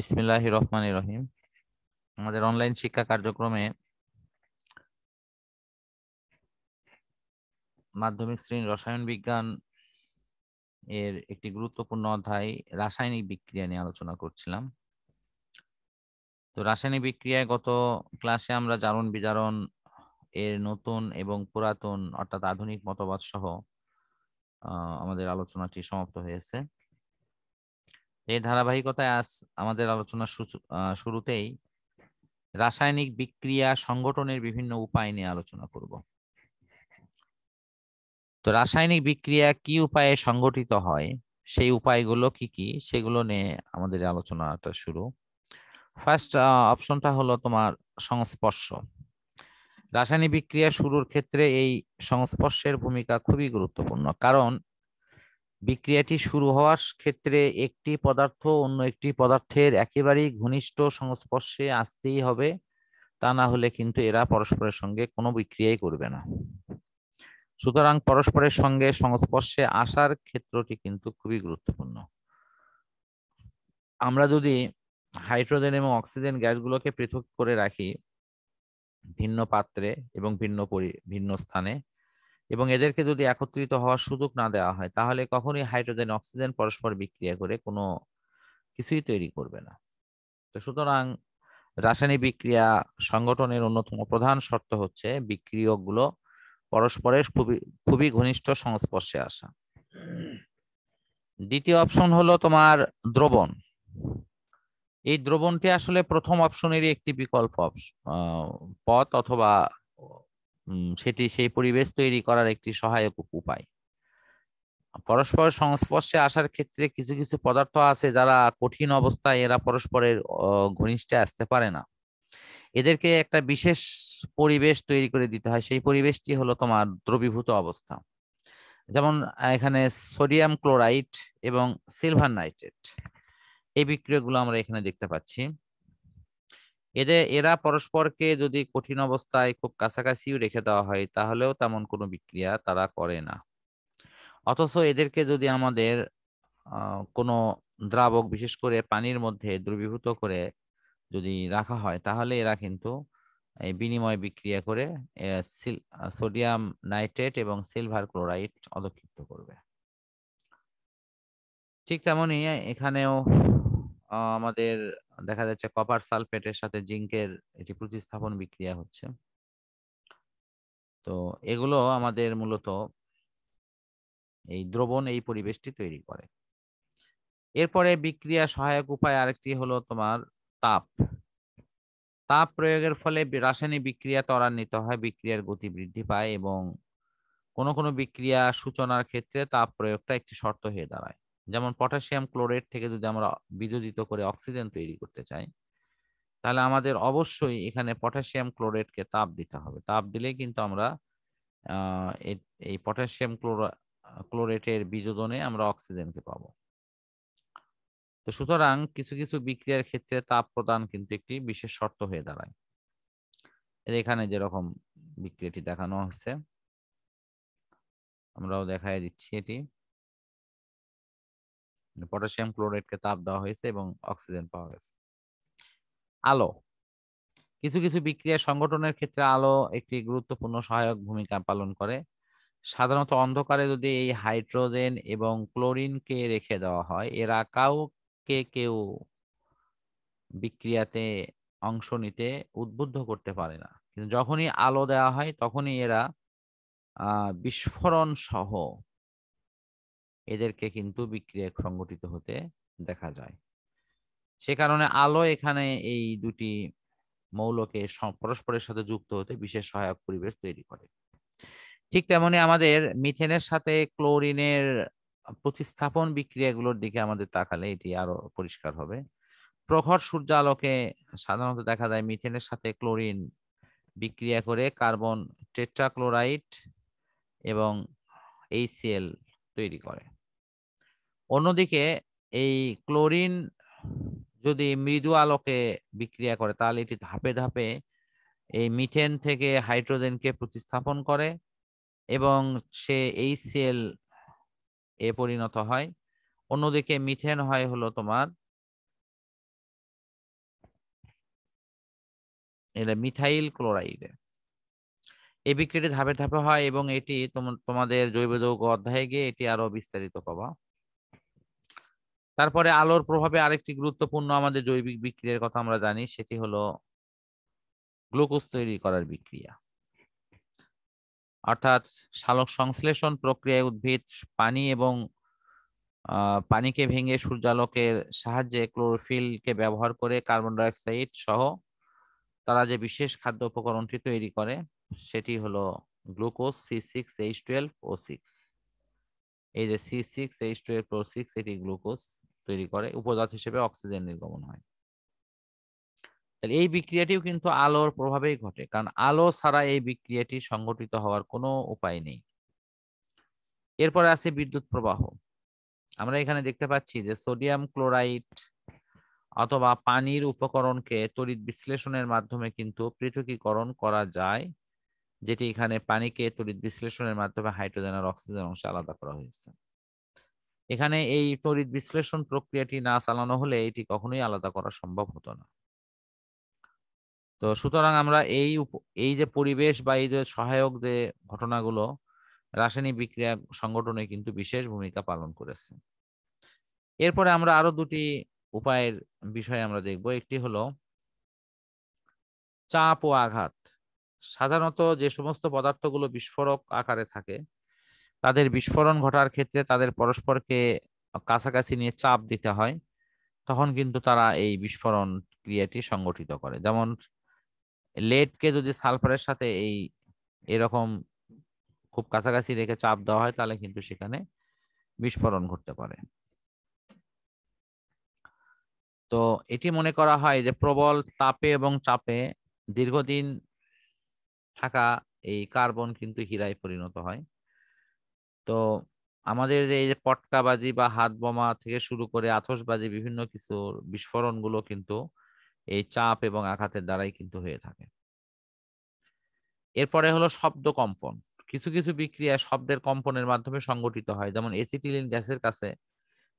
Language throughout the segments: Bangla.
বিসমিল্লাহ রহমান রহিম। আমাদের অনলাইন শিক্ষা কার্যক্রমে মাধ্যমিক শ্রেণি রসায়ন বিজ্ঞান এর একটি গুরুত্বপূর্ণ অধ্যায় রাসায়নিক বিক্রিয়া নিয়ে আলোচনা করছিলাম। তো রাসায়নিক বিক্রিয়ায় গত ক্লাসে আমরা জারণ বিজারণ এর নতুন এবং পুরাতন অর্থাৎ আধুনিক মতবাদ সহ আমাদের আলোচনাটি সমাপ্ত হয়েছে। এই ধারাবাহিকতায় আজ আমাদের আলোচনা শুরুতেই রাসায়নিক বিক্রিয়া সংগঠনের বিভিন্ন উপায় নিয়ে আলোচনা করব। তো রাসায়নিক বিক্রিয়া কি উপায়ে সংগঠিত হয়? সেই উপায়গুলো কি কি? সেগুলো নিয়ে আমাদের আলোচনাটা শুরু। ফার্স্ট অপশনটা হলো তোমার সংস্পর্শ। রাসায়নিক বিক্রিয়া শুরুর ক্ষেত্রে এই সংস্পর্শের ভূমিকা খুবই গুরুত্বপূর্ণ। কারণ বিক্রিয়াটি শুরু হওয়ার ক্ষেত্রে একটি পদার্থ অন্য একটি পদার্থের একেবারেই ঘনিষ্ঠ সংস্পর্শে আসতেই হবে। তা না হলে কিন্তু এরা পরস্পরের সঙ্গে কোনো বিক্রিয়াই করবে না। সুতরাং পরস্পরের সঙ্গে সংস্পর্শে আসার ক্ষেত্রটি কিন্তু খুবই গুরুত্বপূর্ণ। আমরা যদি হাইড্রোজেন এবং অক্সিজেন গ্যাসগুলোকে পৃথক করে রাখি ভিন্ন পাত্রে এবং ভিন্ন ভিন্ন স্থানে এবং এদেরকে যদি একত্রিত হওয়ার সুযোগ না দেওয়া হয়, তাহলে কখনোই হাইড্রোজেন, অক্সিজেন পরস্পর বিক্রিয়া করে কোনো কিছুই তৈরি করবে না। তো সুতরাং রাসায়নিক বিক্রিয়া সংগঠনের অন্যতম প্রধান শর্ত হচ্ছে বিক্রিয়কগুলো পরস্পরের খুবই খুবই ঘনিষ্ঠ সংস্পর্শে আসা। দ্বিতীয় অপশন হলো তোমার দ্রবণ। এই দ্রবণটি আসলে প্রথম অপশনেরই একটি বিকল্প পথ অথবা সেটি সেই পরিবেশ তৈরি করার একটি সহায়ক উপায়। পরস্পর সংস্পর্শে আসার ক্ষেত্রে কিছু কিছু পদার্থ আছে যারা কঠিন অবস্থায় এরা পরস্পরের ঘনিষ্ঠে আসতে পারে না। এদেরকে একটা বিশেষ পরিবেশ তৈরি করে দিতে হয়। সেই পরিবেশটি হলো তোমার দ্রবীভূত অবস্থা। যেমন, এখানে সোডিয়াম ক্লোরাইড এবং সিলভার নাইট্রেট। এই বিক্রিয়াগুলো আমরা এখানে দেখতে পাচ্ছি। এদের এরা পরস্পরকে যদি কঠিন অবস্থায় খুব কাছাকাছিও রেখে দেওয়া হয়, তাহলেও তেমন কোনো বিক্রিয়া তারা করে না। অথচ এদেরকে যদি আমাদের কোনো দ্রাবক, বিশেষ করে পানির মধ্যে দ্রবীভূত করে যদি রাখা হয়, তাহলে এরা কিন্তু এই বিনিময় বিক্রিয়া করে সোডিয়াম নাইট্রেট এবং সিলভার ক্লোরাইড অধক্ষিপ্ত করবে। ঠিক তেমনই এখানেও আমাদের দেখা যাচ্ছে কপার সালফেটের সাথে জিঙ্কের এটি প্রতিস্থাপন বিক্রিয়া হচ্ছে। তো এগুলো আমাদের মূলত এই দ্রবণ এই পরিবেশটি তৈরি করে। এরপরে বিক্রিয়া সহায়ক উপায় আরেকটি হলো তোমার তাপ। তাপ প্রয়োগের ফলে রাসায়নিক বিক্রিয়া ত্বরান্বিত হয়, বিক্রিয়ার গতি বৃদ্ধি পায় এবং কোনো কোনো বিক্রিয়া সূচনার ক্ষেত্রে তাপ প্রয়োগটা একটি শর্ত হয়ে দাঁড়ায়। যেমন পটাশিয়াম ক্লোরেট থেকে যদি আমরা বিদ্যুদিত করে অক্সিজেন তৈরি করতে চাই, তাহলে আমাদের অবশ্যই এখানে পটাশিয়াম ক্লোরেটকে তাপ দিতে হবে। তাপ দিলেই কিন্তু আমরা এই পটাশিয়াম ক্লোরা ক্লোরেটের বিযোজনে আমরা অক্সিজেনকে পাবো। তো সুতরাং কিছু কিছু বিক্রিয়ার ক্ষেত্রে তাপ প্রদান কিন্তু একটি বিশেষ শর্ত হয়ে দাঁড়ায়। এখানে যেরকম বিক্রিয়াটি দেখানো হচ্ছে, আমরাও দেখাই দিচ্ছি এটি। পটাশিয়াম ক্লোরাইডকে তাপ দেওয়া হয়েছে এবং অক্সিজেন পাওয়া গেছে। আলো, কিছু কিছু বিক্রিয়া সংগঠনের ক্ষেত্রে আলো একটি গুরুত্বপূর্ণ সহায়ক ভূমিকা পালন করে। সাধারণত অন্ধকারে যদি এই হাইড্রোজেন এবং ক্লোরিনকে রেখে দেওয়া হয়, এরা কাউকে কেউ বিক্রিয়াতে অংশ নিতে উদ্বুদ্ধ করতে পারে না। কিন্তু যখনই আলো দেওয়া হয়, তখনই এরা বিস্ফোরণ সহ এদেরকে কিন্তু বিক্রিয়া সংগঠিত হতে দেখা যায়। সে কারণে আলো এখানে এই দুটি মৌলকে পরস্পরের সাথে যুক্ত হতে বিশেষ সহায়ক পরিবেশ তৈরি করে। ঠিক তেমনি আমাদের মিথেনের সাথে ক্লোরিনের প্রতিস্থাপন বিক্রিয়াগুলোর দিকে আমাদের তাকালে এটি আরও পরিষ্কার হবে। প্রখর সূর্য আলোকে সাধারণত দেখা যায় মিথেনের সাথে ক্লোরিন বিক্রিয়া করে কার্বন টেট্রাক্লোরাইড এবং এইচসিএল তৈরি করে। অন্যদিকে এই ক্লোরিন যদি মৃদু আলোকে বিক্রিয়া করে, তাহলে এটি ধাপে ধাপে এই মিথেন থেকে হাইড্রোজেনকে প্রতিস্থাপন করে এবং সে এই সেল এ পরিণত হয়। অন্যদিকে মিথেন হয় হলো তোমার এটা মিথাইল ক্লোরাইড। এই বিক্রিয়াটি ধাপে ধাপে হয় এবং এটি তোমাদের জৈব যৌগ অধ্যায়ে গিয়ে এটি আরও বিস্তারিত পাবা। তারপরে আলোর প্রভাবে আরেকটি গুরুত্বপূর্ণ আমাদের জৈবিক বিক্রিয়ার কথা আমরা জানি, সেটি হলো গ্লুকোজ তৈরি করার বিক্রিয়া। অর্থাৎ সালোক সংশ্লেষণ প্রক্রিয়ায় উদ্ভিদ পানি এবং পানিকে ভেঙে সূর্যালোকের সাহায্যে ক্লোরোফিলকে ব্যবহার করে কার্বন ডাইঅক্সাইড সহ তারা যে বিশেষ খাদ্য উপকরণটি তৈরি করে, সেটি হলো glucose C six H twelve O six. এই যে C six H twelve O six এটি গ্লুকোজ। তৈরি করে, উপজাত হিসেবে অক্সিজেন নির্গমন হয়। তাহলে এই বিক্রিয়াটিও কিন্তু আলোর প্রভাবেই ঘটে, কারণ আলো ছাড়া এই বিক্রিয়াটি সংগঠিত হওয়ার কোনো উপায় নেই। এরপরে আছে বিদ্যুৎ প্রবাহ। আমরা এখানে দেখতে পাচ্ছি যে সোডিয়াম ক্লোরাইড অথবা পানির উপকরণকে তড়িৎ বিশ্লেষণের মাধ্যমে কিন্তু পৃথকীকরণ করা যায়, যেটি এখানে পানিকে তড়িৎ বিশ্লেষণের মাধ্যমে হাইড্রোজেন আর অক্সিজেন অংশে আলাদা করা হয়েছে। এখানে এই তড়িৎ বিশ্লেষণ প্রক্রিয়াটি না চালানো হলে এটি কখনোই আলাদা করা সম্ভব হতো না। তো সুতরাং আমরা এই এই যে পরিবেশ বা এই যে সহায়ক যে ঘটনাগুলো, রাসায়নিক বিক্রিয়া সংগঠনে কিন্তু বিশেষ ভূমিকা পালন করেছে। এরপরে আমরা আরও দুটি উপায়ের বিষয়ে আমরা দেখব। একটি হলো চাপ ও আঘাত। সাধারণত যে সমস্ত পদার্থগুলো বিস্ফোরক আকারে থাকে তাদের বিস্ফোরণ ঘটার ক্ষেত্রে তাদের পরস্পরকে কাছাকাছি নিয়ে চাপ দিতে হয়, তখন কিন্তু তারা এই বিস্ফোরণ ক্রিয়াটি সংগঠিত করে। যেমন, লেডকে যদি সালফারের সাথে এই এরকম খুব কাছাকাছি রেখে চাপ দেওয়া হয়, তাহলে কিন্তু সেখানে বিস্ফোরণ ঘটতে পারে। তো এটি মনে করা হয় যে প্রবল তাপে এবং চাপে দীর্ঘদিন থাকা এই কার্বন কিন্তু হীরায় পরিণত হয়। তো আমাদের এই যে পটকাবাজি বা হাত বোমা থেকে শুরু করে আতসবাজি বিভিন্ন কিছু বিস্ফোরণগুলো কিন্তু এই চাপ এবং আঘাতের দ্বারাই কিন্তু হয়ে থাকে। এরপরে হলো শব্দ কম্পন। কিছু কিছু বিক্রিয়া শব্দের কম্পনের মাধ্যমে সংগঠিত হয়। যেমন এসিটিলিন গ্যাসের কাছে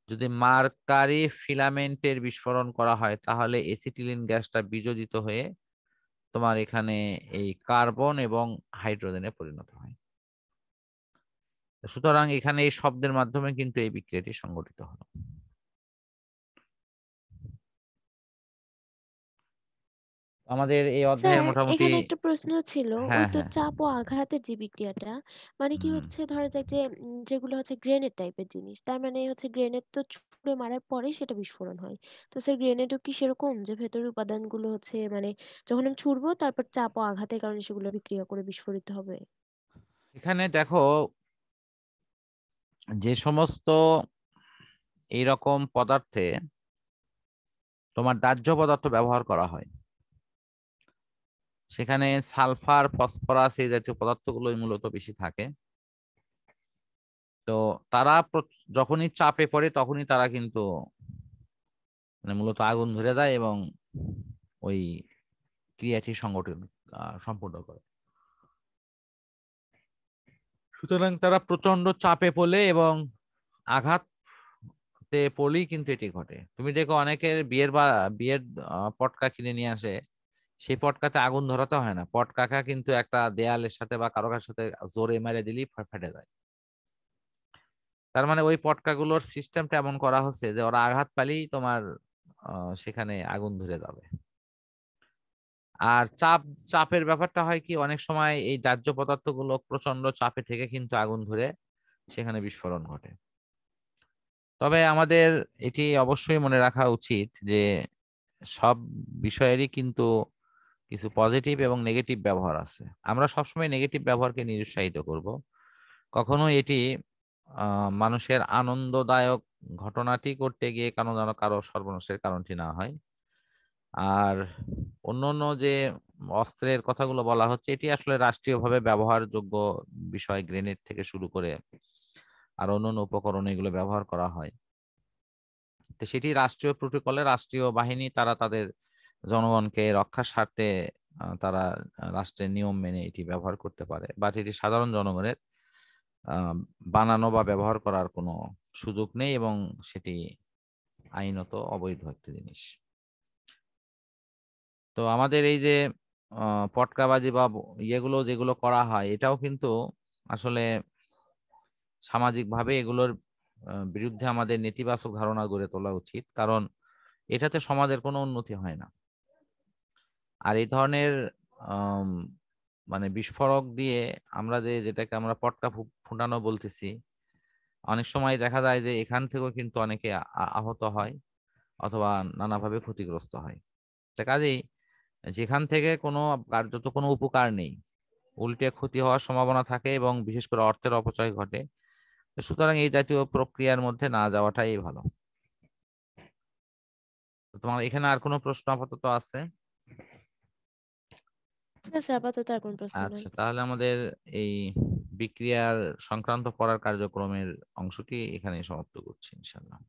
যদি মার্কারি ফিলামেন্টের বিস্ফোরণ করা হয়, তাহলে এসিটিলিন গ্যাসটা বিযোজিত হয়ে তোমার এখানে এই কার্বন এবং হাইড্রোজেনে পরিণত হয়। সুতরাং এখানে এই শব্দের মাধ্যমে কিন্তু এই বিক্রিয়াটি সংগঠিত হলো। আমাদের এই অধ্যায়ে মোটামুটি এখানে একটা প্রশ্ন ছিল হ্যাঁ, তো হ্যাঁ। চাপ ও আঘাতের যে বিক্রিয়াটা মানে কি হচ্ছে ধরা যাক যে যেগুলো হচ্ছে গ্রেনেড টাইপের জিনিস তার মানে হচ্ছে গ্রেনেড তো ছুড়ে মারার পরে সেটা বিস্ফোরণ হয়। তো স্যার গ্রেনেডও কি সেরকম যে ভেতরের উপাদানগুলো হচ্ছে মানে যখন আমি ছুড়বো তারপর চাপ ও আঘাতের কারণে সেগুলো বিক্রিয়া করে বিস্ফোরিত হবে? এখানে দেখো যে সমস্ত এইরকম পদার্থে তোমার দাহ্য পদার্থ ব্যবহার করা হয়, সেখানে সালফার, ফসফরাস এই জাতীয় পদার্থগুলোই মূলত বেশি থাকে। তো তারা যখনই চাপে পড়ে তখনই তারা কিন্তু মানে মূলত আগুন ধরে দেয় এবং ওই ক্রিয়াটি সংগঠন সম্পূর্ণ করে। সুতরাং তারা প্রচণ্ড চাপে পড়লে এবং আঘাত পড়লেই কিন্তু এটি ঘটে। তুমি দেখো অনেকের বিয়ের বা, বিয়ের পটকা কিনে নিয়ে আসে, সেই পটকাতে আগুন ধরাতে হয় না। পটকাকা কিন্তু একটা দেয়ালের সাথে বা কারও কার সাথে জোরে মেরে দিলেই ফেটে যায়। তার মানে ওই পটকাগুলোর সিস্টেমটা এমন করা হচ্ছে যে ওরা আঘাত পালেই তোমার সেখানে আগুন ধরে যাবে। আর চাপ, চাপের ব্যাপারটা হয় কি, অনেক সময় এই দাহ্য পদার্থগুলো প্রচণ্ড চাপে থেকে কিন্তু আগুন ধরে সেখানে বিস্ফোরণ ঘটে। তবে আমাদের এটি অবশ্যই মনে রাখা উচিত যে সব বিষয়েরই কিন্তু কিছু পজিটিভ এবং নেগেটিভ ব্যবহার আছে। আমরা সবসময় নেগেটিভ ব্যবহারকে নিরুৎসাহিত করব। কখনো এটি মানুষের আনন্দদায়ক ঘটনাটি করতে গিয়ে কেন যেন কারও সর্বনাশের কারণটি না হয়। আর অন্য অন্য যে অস্ত্রের কথাগুলো বলা হচ্ছে, এটি আসলে রাষ্ট্রীয়ভাবে ব্যবহারযোগ্য বিষয়, গ্রেনেড থেকে শুরু করে আর অন্য অন্য উপকরণ এগুলো ব্যবহার করা হয়। তো সেটি রাষ্ট্রীয় প্রোটোকলে, রাষ্ট্রীয় বাহিনী, তারা তাদের জনগণকে রক্ষার স্বার্থে তারা রাষ্ট্রের নিয়ম মেনে এটি ব্যবহার করতে পারে। বাট এটি সাধারণ জনগণের বানানো বা ব্যবহার করার কোনো সুযোগ নেই এবং সেটি আইনত অবৈধ একটি জিনিস। তো আমাদের এই যে পটকাবাজি বা ইয়েগুলো যেগুলো করা হয়, এটাও কিন্তু আসলে সামাজিকভাবে এগুলোর বিরুদ্ধে আমাদের নেতিবাচক ধারণা গড়ে তোলা উচিত। কারণ এটাতে সমাজের কোনো উন্নতি হয় না। আর এই ধরনের মানে বিস্ফোরক দিয়ে আমরা যে, যেটাকে আমরা পটকা ফুটানো বলতেছি, অনেক সময় দেখা যায় যে, এখান থেকেও কিন্তু অনেকে আহত হয় অথবা নানাভাবে ক্ষতিগ্রস্ত হয়। তা কাজেই যেখান থেকে কোনো কার্যত কোনো উপকার নেই উল্টে ক্ষতি হওয়ার সম্ভাবনা থাকে এবং বিশেষ করে অর্থের অপচয় ঘটে। সুতরাং এই জাতীয় প্রক্রিয়ার মধ্যে না যাওয়াটাই ভালো। তোমার এখানে আর কোনো প্রশ্ন আপাতত আছে? আচ্ছা তাহলে আমাদের এই বিক্রিয়ার সংক্রান্ত পড়ার কার্যক্রমের অংশটি এখানে সমাপ্ত করছি ইনশাল্লাহ